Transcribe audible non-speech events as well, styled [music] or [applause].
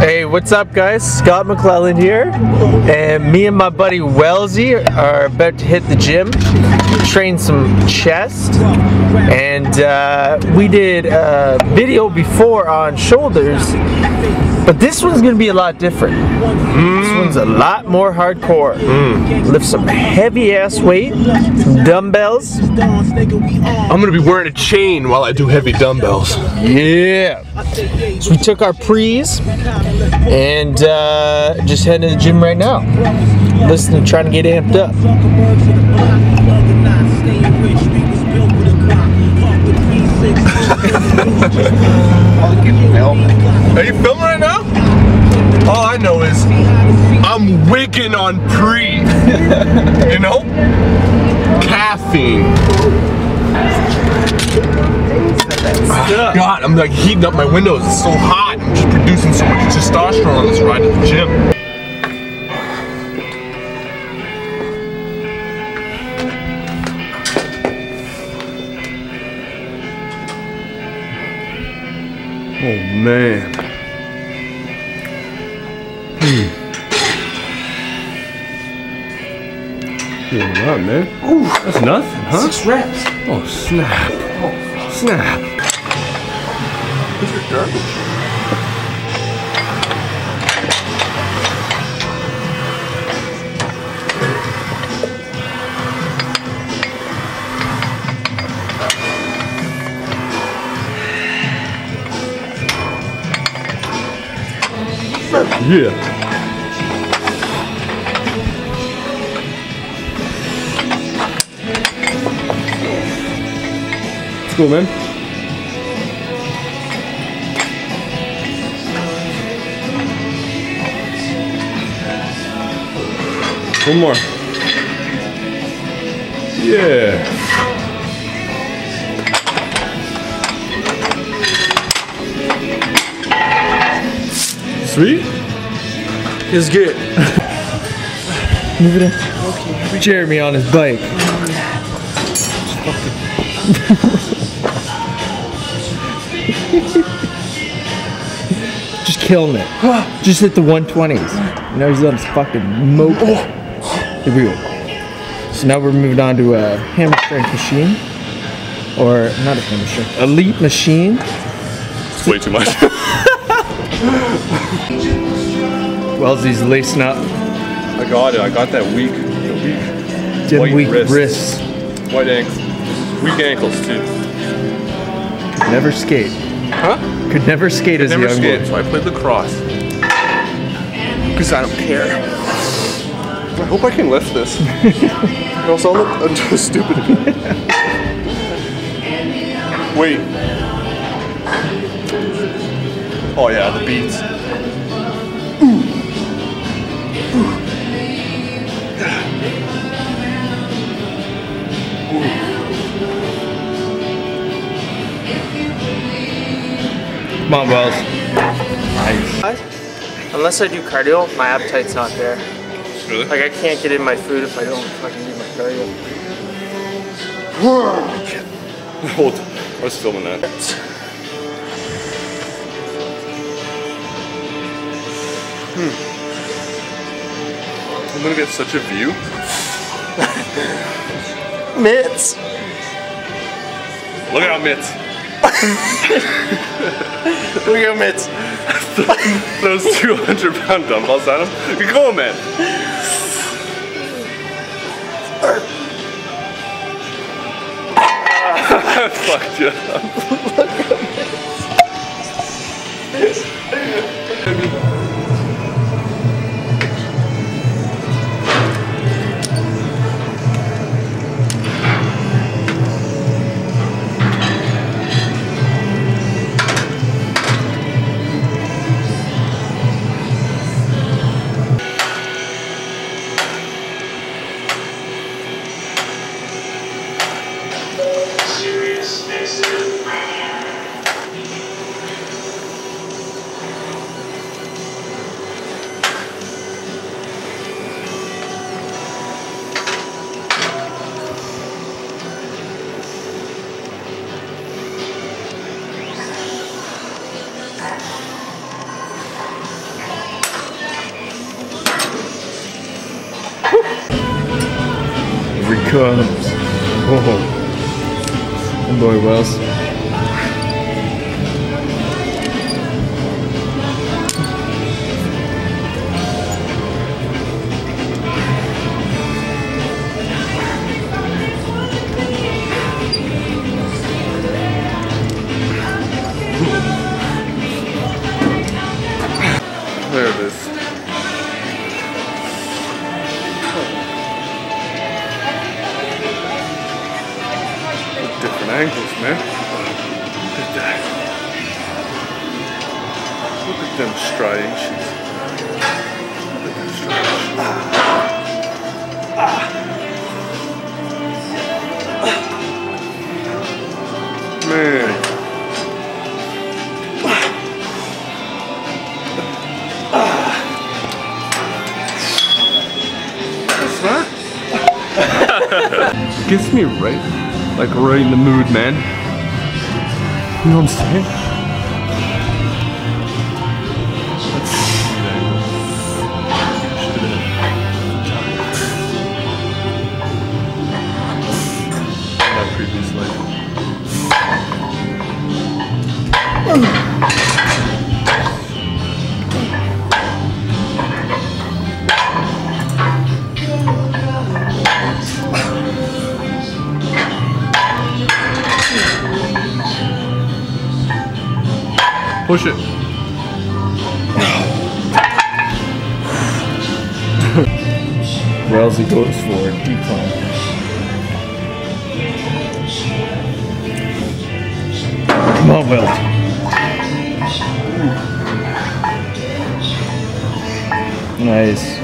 Hey, what's up guys? Scott McLelland here. And me and my buddy Wellze are about to hit the gym, train some chest. And uh, we did a video before on shoulders, but this one's gonna be a lot different. This one's a lot more hardcore. Lift some heavy ass weight, dumbbells. I'm gonna be wearing a chain while I do heavy dumbbells. Yeah. So we took our pre's and uh, just heading to the gym right now. Listening, trying to get amped up. [laughs] Are you filming right now? All I know is I'm wigging on pre. [laughs] you know? Caffeine. Ah, God, I'm like heating up my windows. It's so hot. I'm just producing so much testosterone on this ride to the gym. Oh man. Hmm. Yeah, what, man? Ooh, that's nothing, huh? Six reps. Oh, snap. Oh, snap. Yeah. Let's man. One more. Yeah. Sweet. It's good. Move it in. Jeremy on his bike. Just killing it. Just hit the 120s. Now he's on his fucking mope. Oh. Here we go. So now we're moving on to a hammer strength machine. Or not a hammer strength, elite machine. It's way too much. [laughs] Wellze's lacing up. I got it. I got that weak, the weak, Dim White weak wrists. wrists. white ankles, weak ankles too. Never skate. Huh? Could never skate as Never a young skated, boy. so I played lacrosse. Cause I don't care. I hope I can lift this. or else I'll look I'm [laughs] stupid. Wait. Oh yeah, the beats. Come on, Wells. Nice. Unless I do cardio, my appetite's not there. Really? Like I can't get in my food if I don't fucking do my cardio. [laughs] Hold. I was filming that. Hmm. I'm gonna get such a view. [laughs] Mitts! Look at how mitts. Look at mitts. [laughs] Those 200 pound dumbbells at him. Good going, man. [laughs] [laughs] Fucked you up. Comes. Whoa. And boy Wells. Man. Look at that. Look at them striations. Look at them striations. Man. That's that. Gets me right, like right in the mood, man. You know what I'm saying? Push it. Wellze goes for it. Decline. Come on, Wells. Nice.